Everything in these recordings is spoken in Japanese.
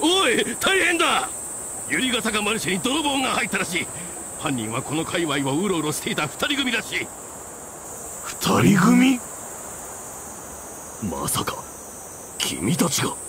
おい大変だ。百合ヶ坂マルシェに泥棒が入ったらしい。犯人はこの界隈をうろうろしていた2人組らしい。二人組？まさか君たちが。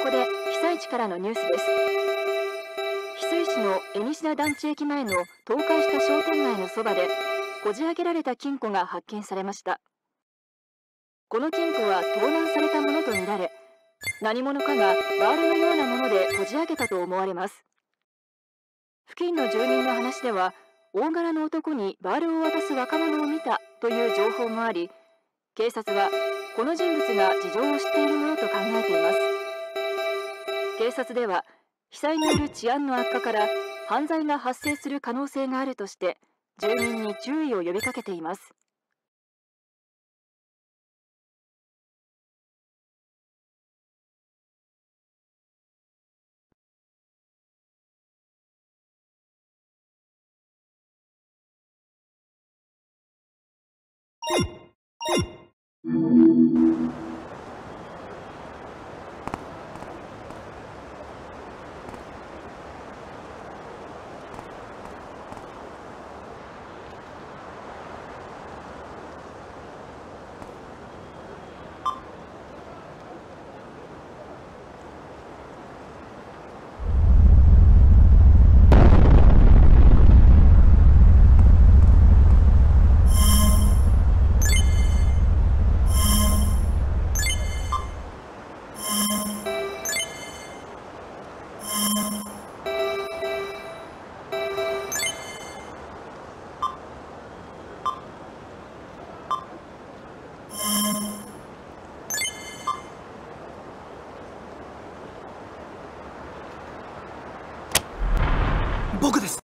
ここで被災地からのニュースです。翡翠市の江西田団地駅前の倒壊した商店街のそばでこじ開けられた金庫が発見されました。この金庫は盗難されたものとみられ何者かがバールのようなものでこじ開けたと思われます。付近の住人の話では大柄の男にバールを渡す若者を見たという情報もあり警察はこの人物が事情を知っているものと考えています。警察では被災による治安の悪化から犯罪が発生する可能性があるとして住民に注意を呼びかけています。僕です。